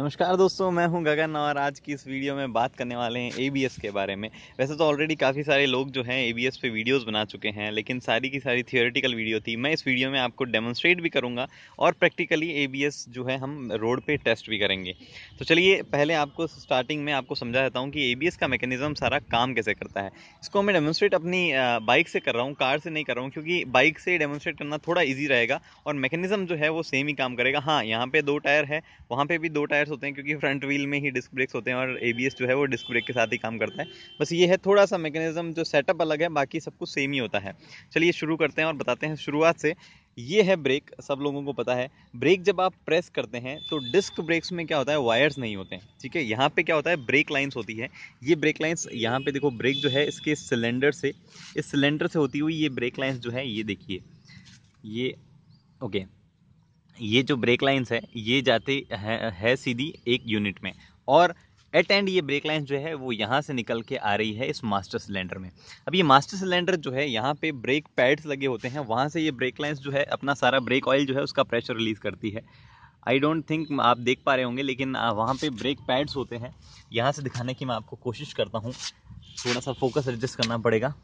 नमस्कार दोस्तों, मैं हूँ गगन और आज की इस वीडियो में बात करने वाले हैं एबीएस के बारे में। वैसे तो ऑलरेडी काफ़ी सारे लोग जो हैं एबीएस पे वीडियोस बना चुके हैं, लेकिन सारी की सारी थियोरेटिकल वीडियो थी। मैं इस वीडियो में आपको डेमोन्स्ट्रेट भी करूँगा और प्रैक्टिकली एबीएस जो है हम रोड पे टेस्ट भी करेंगे। तो चलिए, पहले आपको स्टार्टिंग में आपको समझा देता हूँ कि एबीएस का मैकेनिज्म सारा काम कैसे करता है। इसको मैं डेमोन्स्ट्रेट अपनी बाइक से कर रहा हूँ कार से नहीं कर रहा हूँ, क्योंकि बाइक से डेमोन्स्ट्रेट करना थोड़ा ईजी रहेगा और मैकेनिज्म जो है वो सेम ही काम करेगा। हाँ यहाँ पर दो टायर है, वहाँ पे भी दो टायर्स होते हैं क्योंकि फ्रंट व्हील में ही डिस्क ब्रेक्स होते हैं और एबीएस जो है वो डिस्क ब्रेक के साथ ही काम करता है। बस ये है थोड़ा सा मैकेनिज्म जो सेटअप अलग है, बाकी सब कुछ सेम ही होता है। चलिए शुरू करते हैं और बताते हैं शुरुआत से। ये है ब्रेक सब लोगों को पता है। ब्रेक जब आप प्रेस करते हैं तो डिस्क ब्रेक्स में क्या होता है? वायर्स नहीं होते हैं, ठीक है? यहाँ पे क्या होता है? ब्रेक लाइंस होती है। ये ब्रेक लाइंस यहाँ पे देखो ब्रेक जो है इसके सिलेंडर से, इस सिलेंडर से होती हुई ये ब्रेक लाइंस जो है, ये देखिए। ये ओके ये जो ब्रेक लाइंस है ये जाते है, है सीधी एक यूनिट में। और एट एंड ये ब्रेक लाइंस जो है वो यहाँ से निकल के आ रही है इस मास्टर सिलेंडर में। अब ये मास्टर सिलेंडर जो है यहाँ पे ब्रेक पैड्स लगे होते हैं वहाँ से ये ब्रेक लाइंस जो है अपना सारा ब्रेक ऑयल जो है उसका प्रेशर रिलीज़ करती है। आई डोंट थिंक आप देख पा रहे होंगे लेकिन वहाँ पे ब्रेक पैड्स होते हैं। यहाँ से दिखाने की मैं आपको कोशिश करता हूँ। थोड़ा सा फोकस एडजस्ट करना पड़ेगा।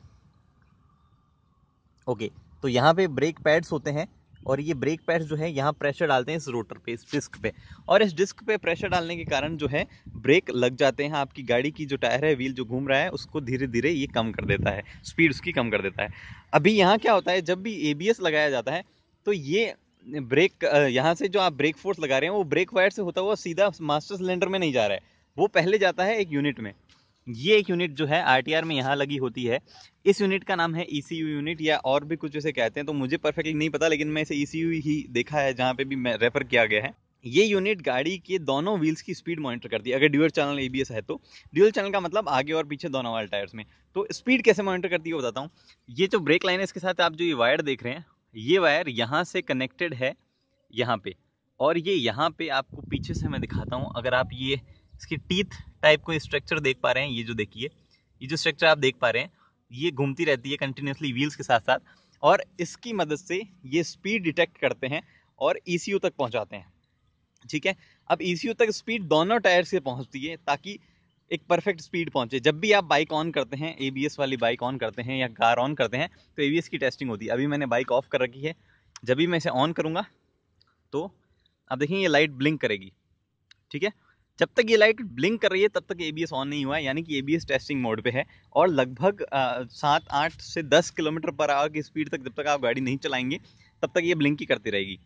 ओके तो यहाँ पे ब्रेक पैड्स होते हैं। और ये ब्रेक पैड्स जो है, यहाँ प्रेशर डालते हैं इस रोटर पे, इस डिस्क पे। और इस डिस्क पे प्रेशर डालने के कारण जो है ब्रेक लग जाते हैं, आपकी गाड़ी की जो टायर है व्हील जो घूम रहा है, उसको धीरे धीरे ये कम कर देता है स्पीड उसकी कम कर देता है। अभी यहाँ क्या होता है, जब भी ए लगाया जाता है तो ये ब्रेक यहाँ से जो आप ब्रेक फोर्स लगा रहे हैं, वो ब्रेक वायर से होता हुआ सीधा मास्टर सिलेंडर में नहीं जा रहा है। वो पहले जाता है एक यूनिट में। ये एक यूनिट जो है आरटीआर में यहाँ लगी होती है। इस यूनिट का नाम है ई e यूनिट या और भी कुछ जैसे कहते हैं तो मुझे परफेक्टली नहीं पता, लेकिन मैं इसे ई e ही देखा है, जहाँ पे भी रेफर किया गया है। ये यूनिट गाड़ी के दोनों व्हील्स की स्पीड मॉनिटर करती है। अगर ड्यूअल चैनल एबीएस है तो। ड्यूअल चैनल का मतलब आगे और पीछे दोनों वाले टायर्स में। तो स्पीड कैसे मॉनिटर करती है बताता हूँ। ये जो ब्रेक लाइन है, इसके साथ आप जो ये वायर देख रहे हैं, ये वायर यहाँ से कनेक्टेड है, यहाँ पे। और ये यहाँ पे आपको पीछे से मैं दिखाता हूँ। अगर आप ये इसकी टीथ टाइप को स्ट्रक्चर देख पा रहे हैं, ये जो देखिए, ये जो स्ट्रक्चर आप देख पा रहे हैं, ये घूमती रहती है कंटिन्यूसली व्हील्स के साथ साथ और इसकी मदद से ये स्पीड डिटेक्ट करते हैं और ई e तक पहुँचाते हैं। ठीक है? अब ई e तक स्पीड दोनों टायर से पहुँचती है ताकि एक परफेक्ट स्पीड पहुँचे। जब भी आप बाइक ऑन करते हैं एबीएस वाली बाइक ऑन करते हैं या कार ऑन करते हैं तो एबीएस की टेस्टिंग होती है। अभी मैंने बाइक ऑफ़ कर रखी है। जब भी मैं इसे ऑन करूँगा तो आप देखेंगे ये लाइट ब्लिंक करेगी। ठीक है? जब तक ये लाइट ब्लिंक कर रही है, तब तक एबीएस ऑन नहीं हुआ है, यानी कि एबीएस टेस्टिंग मोड पे है। और लगभग सात, आठ से दस किलोमीटर पर आवर की स्पीड तक जब तक आप गाड़ी नहीं चलाएँगे, तब तक ये ब्लिंक ही करती रहेगी।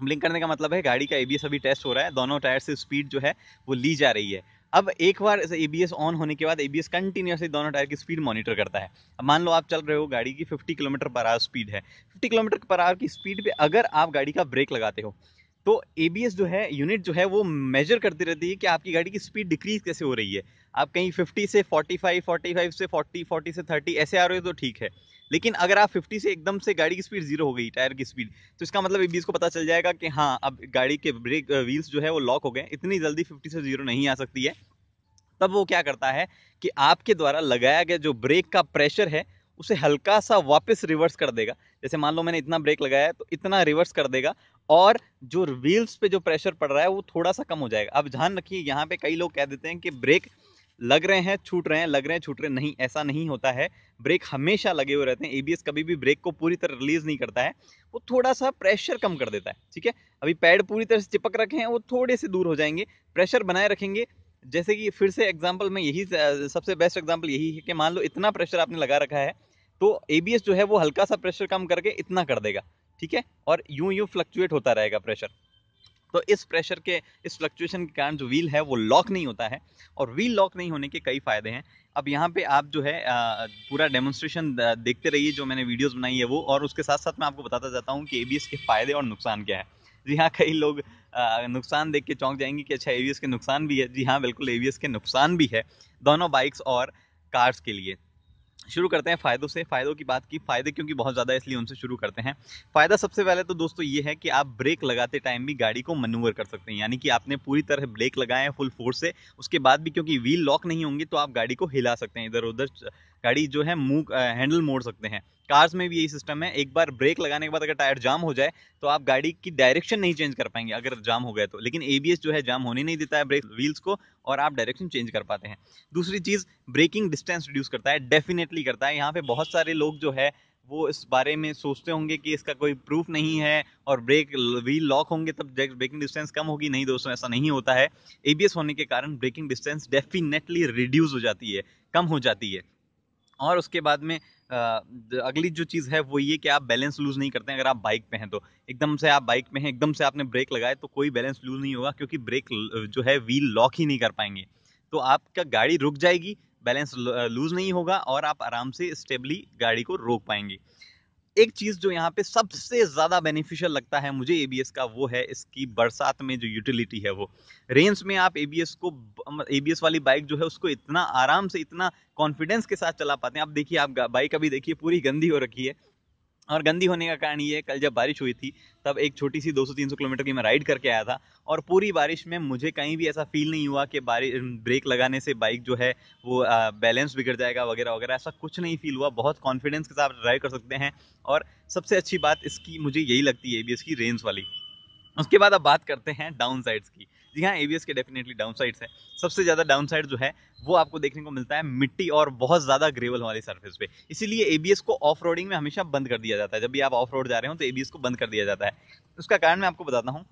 ब्लिंक करने का मतलब है गाड़ी का एबीएस अभी टेस्ट हो रहा है, दोनों टायर से स्पीड जो है, वो ली जा रही है। अब एक बार एबीएस ऑन होने के बाद ए बी कंटिन्यूसली दोनों टायर की स्पीड मॉनिटर करता है। अब मान लो आप चल रहे हो, गाड़ी की 50 किलोमीटर पर आवर स्पीड है। 50 किलोमीटर पर आवर की स्पीड पे अगर आप गाड़ी का ब्रेक लगाते हो तो एबीएस जो है यूनिट जो है वो मेजर करती रहती है कि आपकी गाड़ी की स्पीड डिक्रीज कैसे हो रही है। आप कहीं 50 से 45, 45 से 40, 40 से 30 ऐसे आ रहे हो तो ठीक है। लेकिन अगर आप 50 से एकदम से गाड़ी की स्पीड ज़ीरो हो गई टायर की स्पीड तो इसका मतलब एबीएस को पता चल जाएगा कि हाँ अब गाड़ी के ब्रेक व्हील्स जो है वो लॉक हो गए। इतनी जल्दी फिफ्टी से ज़ीरो नहीं आ सकती है। तब वो क्या करता है कि आपके द्वारा लगाया गया जो ब्रेक का प्रेशर है उसे हल्का सा वापस रिवर्स कर देगा। जैसे मान लो मैंने इतना ब्रेक लगाया है तो इतना रिवर्स कर देगा और जो व्हील्स पे जो प्रेशर पड़ रहा है, वो थोड़ा सा कम हो जाएगा। अब ध्यान रखिए, यहाँ पे कई लोग कह देते हैं कि ब्रेक लग रहे हैं, छूट रहे हैं, लग रहे हैं, छूट रहे हैं। नहीं, ऐसा नहीं होता है। ब्रेक हमेशा लगे हुए रहते हैं। एबीएस कभी भी ब्रेक को पूरी तरह रिलीज़ नहीं करता है। वो थोड़ा सा प्रेशर कम कर देता है, ठीक है? अभी पैड पूरी तरह से चिपक रखे हैं, वो थोड़े से दूर हो जाएँगे। प्रेशर बनाए रखेंगे। जैसे कि फिर से एग्ज़ाम्पल में यही सबसे बेस्ट एग्ज़ाम्पल यही है कि मान लो इतना प्रेशर आपने लगा रखा है तो एबीएस जो है, वो हल्का सा प्रेशर कम करके इतना कर देगा। ठीक है? और यूँ यूँ फ्लक्चुएट होता रहेगा प्रेशर तो इस प्रेशर के, इस फ्लक्चुएशन के कारण जो व्हील है, वो लॉक नहीं होता है और व्हील लॉक नहीं होने के कई फ़ायदे हैं। अब यहाँ पे आप जो है पूरा डेमोन्स्ट्रेशन देखते रहिए जो मैंने वीडियोस बनाई है वो और उसके साथ साथ मैं आपको बताता जाता हूँ कि एबीएस के फ़ायदे और नुकसान क्या है। जी हाँ कई लोग नुकसान देख के चौंक जाएँगे कि अच्छा एबीएस के नुकसान भी है। जी हाँ बिल्कुल एबीएस के नुकसान भी है दोनों बाइक्स और कार्स के लिए। शुरू करते हैं फ़ायदों से, फ़ायदों की बात की, फ़ायदे क्योंकि बहुत ज़्यादा इसलिए उनसे शुरू करते हैं। फ़ायदा सबसे पहले तो दोस्तों ये है कि आप ब्रेक लगाते टाइम भी गाड़ी को मनूवर कर सकते हैं, यानी कि आपने पूरी तरह ब्रेक लगाए हैं फुल फोर्स से, उसके बाद भी क्योंकि व्हील लॉक नहीं होंगे तो आप गाड़ी को हिला सकते हैं इधर उधर गाड़ी जो है मूव हैंडल मोड़ सकते हैं। कार्स में भी यही सिस्टम है, एक बार ब्रेक लगाने के बाद अगर टायर जाम हो जाए तो आप गाड़ी की डायरेक्शन नहीं चेंज कर पाएँगे, अगर जाम हो गए तो। लेकिन एबीएस जो है जाम होने नहीं देता है ब्रेक व्हील्स को, और आप डायरेक्शन चेंज कर पाते हैं। दूसरी चीज़, ब्रेकिंग डिस्टेंस रिड्यूस करता है, डेफिनेटली करता है। यहाँ पे बहुत सारे लोग जो है, वो इस बारे में सोचते होंगे कि इसका कोई प्रूफ नहीं है, और ब्रेक व्हील लॉक होंगे तब ब्रेकिंग डिस्टेंस कम होगी। नहीं दोस्तों, ऐसा नहीं होता है। एबीएस होने के कारण ब्रेकिंग डिस्टेंस डेफिनेटली रिड्यूस हो जाती है, कम हो जाती है। और उसके बाद में अगली जो चीज़ है वो ये कि आप बैलेंस लूज नहीं करते हैं अगर आप बाइक पे हैं तो। एकदम से आप बाइक पे हैं, एकदम से आपने ब्रेक लगाए तो कोई बैलेंस लूज नहीं होगा क्योंकि ब्रेक जो है व्हील लॉक ही नहीं कर पाएँगे। तो आपका गाड़ी रुक जाएगी बैलेंस लूज नहीं होगा और आप आराम से स्टेबली गाड़ी को रोक पाएँगे। एक चीज़ जो यहाँ पे सबसे ज़्यादा बेनिफिशियल लगता है मुझे एबीएस का वो है इसकी बरसात में जो यूटिलिटी है वो। रेंज में आप एबीएस को एबीएस वाली बाइक जो है उसको इतना आराम से, इतना कॉन्फिडेंस के साथ चला पाते हैं। आप देखिए, आप बाइक अभी देखिए, पूरी गंदी हो रखी है। और गंदी होने का कारण ये कल जब बारिश हुई थी, तब एक छोटी सी 200-300 किलोमीटर की मैं राइड करके आया था और पूरी बारिश में मुझे कहीं भी ऐसा फील नहीं हुआ कि बारिश ब्रेक लगाने से बाइक जो है, वो बैलेंस बिगड़ जाएगा वगैरह वगैरह, ऐसा कुछ नहीं फील हुआ। बहुत कॉन्फिडेंस के साथ ड्राइव कर सकते हैं और सबसे अच्छी बात इसकी मुझे यही लगती है एबीएस की रेंज वाली। उसके बाद अब बात करते हैं डाउन साइड्स की। जी हाँ एबीएस के डेफिनेटली डाउन साइड्स है। सबसे ज़्यादा डाउन साइड जो है, वो आपको देखने को मिलता है मिट्टी और बहुत ज़्यादा ग्रेवल वाली सर्फेस पे। इसीलिए एबीएस को ऑफ़ रोडिंग में हमेशा बंद कर दिया जाता है। जब भी आप ऑफ़ रोड जा रहे हो तो एबीएस को बंद कर दिया जाता है। उसका कारण मैं आपको बताता हूँ,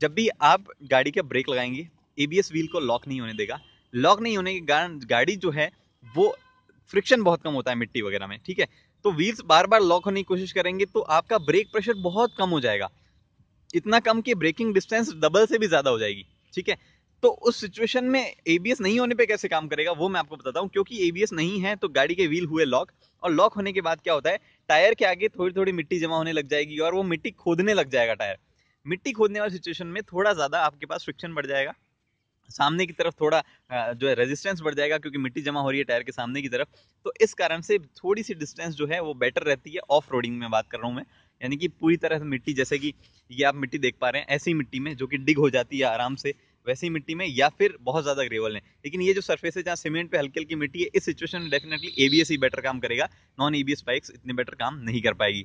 जब भी आप गाड़ी का ब्रेक लगाएँगे एबीएस व्हील को लॉक नहीं होने देगा। लॉक नहीं होने के कारण गाड़ी जो है, वो फ्रिक्शन बहुत कम होता है मिट्टी वगैरह में, ठीक है? तो व्हील्स बार बार लॉक होने की कोशिश करेंगे तो आपका ब्रेक प्रेशर बहुत कम हो जाएगा। इतना कम कि ब्रेकिंग डिस्टेंस डबल से भी ज़्यादा हो जाएगी, ठीक है? तो उस सिचुएशन में एबीएस नहीं होने पे कैसे काम करेगा, वो मैं आपको बताता हूँ। क्योंकि एबीएस नहीं है तो गाड़ी के व्हील हुए लॉक और लॉक होने के बाद क्या होता है टायर के आगे थोड़ी थोड़ी मिट्टी जमा होने लग जाएगी, और वो मिट्टी खोदने लग जाएगा टायर मिट्टी खोदने वाली सिचुएशन में थोड़ा ज़्यादा आपके पास फ्रिक्शन बढ़ जाएगा। सामने की तरफ़ थोड़ा जो है रेजिस्टेंस बढ़ जाएगा, क्योंकि मिट्टी जमा हो रही है टायर के सामने की तरफ़। तो इस कारण से थोड़ी सी डिस्टेंस जो है, वो बेटर रहती है ऑफ़ रोडिंग में बात कर रहा हूँ मैं। यानी कि पूरी तरह से मिट्टी, जैसे कि ये आप मिट्टी देख पा रहे हैं, ऐसी मिट्टी में जो कि डिग हो जाती है आराम से, वैसी मिट्टी में या फिर बहुत ज़्यादा ग्रेवल है। लेकिन ये जो सरफेस है, जहाँ सीमेंट पे हल्की हल्की मिट्टी है, इस सिचुएशन में डेफिनेटली एबीएस ही बेटर काम करेगा नॉन एबीएस बाइक्स इतने बेटर काम नहीं कर पाएगी।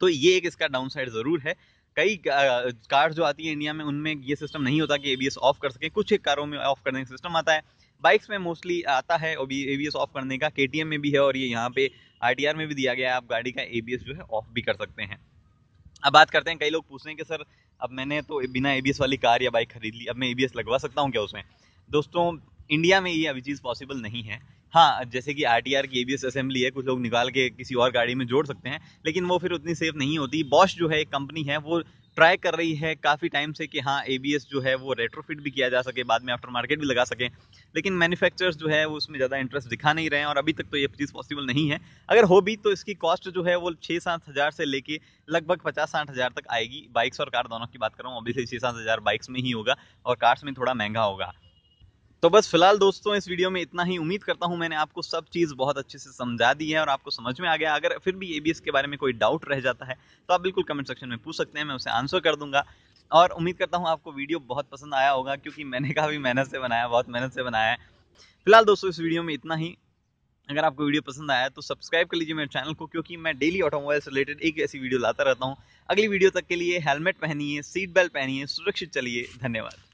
तो ये एक इसका डाउन साइड ज़रूर है। कई कार जो आती है इंडिया में, उनमें ये सिस्टम नहीं होता कि एबीएस ऑफ़ कर सके। कुछ एक कारों में ऑफ़ करने का सिस्टम आता है। बाइक्स में मोस्टली आता है एबीएस ऑफ़ करने का के में भी है और ये यहाँ पे आर में भी दिया गया है, आप गाड़ी का एबीएस जो है ऑफ़ भी कर सकते हैं। अब बात करते हैं, कई लोग पूछ रहे हैं कि सर, अब मैंने तो बिना एबीएस वाली कार या बाइक खरीद ली, अब मैं एबीएस लगवा सकता हूँ क्या उसमें? दोस्तों इंडिया में ये अभी चीज़ पॉसिबल नहीं है। हाँ जैसे कि आर टी आर की एबीएस असेंबली है, कुछ लोग निकाल के किसी और गाड़ी में जोड़ सकते हैं, लेकिन वो फिर उतनी सेफ़ नहीं होती। बॉश जो है, एक कंपनी है, वो ट्राई कर रही है काफ़ी टाइम से कि हाँ एबीएस जो है वो रेट्रोफिट भी किया जा सके, बाद में आफ्टर मार्केट भी लगा सके। लेकिन मैन्युफैक्चरर्स जो है, वो उसमें ज़्यादा इंटरेस्ट दिखा नहीं रहे हैं और अभी तक तो ये चीज़ पॉसिबल नहीं है। अगर हो भी तो इसकी कॉस्ट जो है वो छः सात हज़ार से लेके लगभग पचास साठ हज़ार तक आएगी। बाइक्स और कार दोनों की बात कर रहा हूँ ऑब्वियसली छः सात हज़ार बाइक्स में ही होगा और कार्स में थोड़ा महँगा होगा। तो बस फ़िलहाल दोस्तों, इस वीडियो में इतना ही। उम्मीद करता हूँ मैंने आपको सब चीज़ बहुत अच्छे से समझा दी है और आपको समझ में आ गया। अगर फिर भी एबीएस के बारे में कोई डाउट रह जाता है तो आप बिल्कुल कमेंट सेक्शन में पूछ सकते हैं, मैं उसे आंसर कर दूँगा। और उम्मीद करता हूँ आपको वीडियो बहुत पसंद आया होगा, क्योंकि मैंने काफ़ी मेहनत से बनाया, बहुत मेहनत से बनाया है। फ़िलहाल दोस्तों, इस वीडियो में इतना ही। अगर आपको वीडियो पसंद आया तो सब्सक्राइब कर लीजिए मेरे चैनल को, क्योंकि मैं डेली ऑटोमोबाइल से रिलेटेड एक ऐसी वीडियो लाता रहता हूँ। अगली वीडियो तक के लिए हेलमेट पहनिए सीट बेल्ट पहनिए, सुरक्षित चलिए। धन्यवाद।